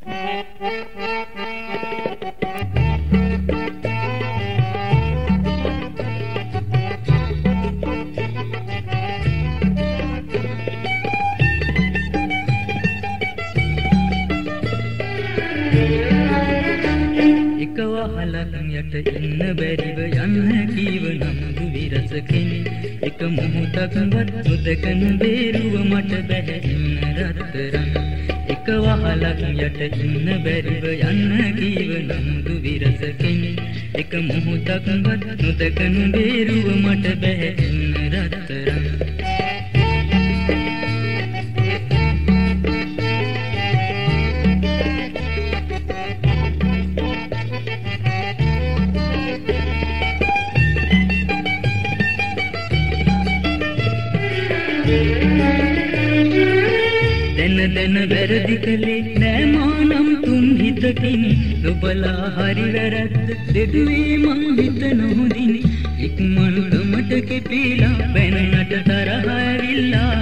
එක වහලක් යට ඉන්න බැරිව යන්න කීව නමුදු විරස කෙනෙක්. එක මොහොතක්වත් නොදකන බේරුව මට බැහැ. ඉන්න රත්තරන් එක වහලක් යට ඉන්න බැරිව යන්න කීව නමුදු විරස කෙනෙක් එක මොහොතක්වත් නොදකන බේරුව මට බැහැ ඉන්න රත්තරන්. දැන දැන වැරදි කළේ නෑ මානම් තුන් හිතකින්. නොබලා හරි වැරද්ද දෙදුවේ මං හිත නොහොදිනි ඉක්මනටමට කෙපීලා බැනනට තරහ ඇවිල්ලා.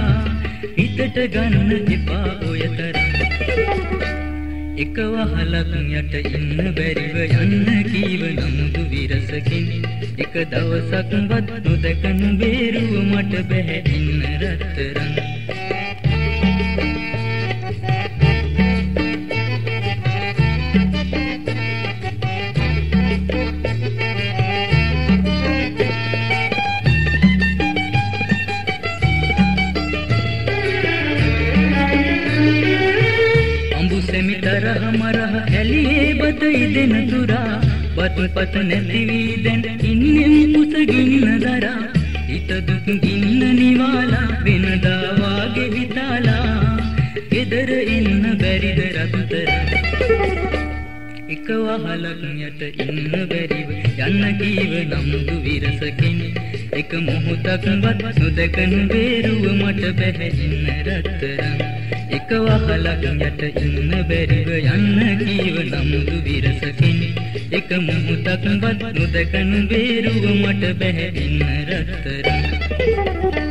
හිතට ගන්න එපා ඔය තරම් එක වහලක් යට ඉන්න බැරිව යන්න කීව නමුදු විරසකින්. එක දවසක් වත් නොදකන බේරුව මට බැහැ ඉන්න රත්තරන්. අඹු සෙමි තරහ මරහ ඇලියේ බත ඉදෙන තුරා බත් පත නැති වී දැන් ඉන්නෙම් පුස ගින්න දරා හිත දුක් ගින්න නිවාලා වෙනදා වාගේ හිතාලා ගෙදර ඉන්න බැරිද රතුතර එක වහලක් යට ඉන්න බැරිව යන්න කීව නමුදු විරස කෙනෙක් එක මොහොතක්වත් නොදකන බේරුව මට බැහැ ඉන්න රත්තරන් එක වහලක් යට ඉන්න බැරිව යන්න කීව නමුදු විරස කෙනෙක් එක මොහොතක්වත් නොදකන බේරුව මට බැහැ ඉන්න රත්තරන්.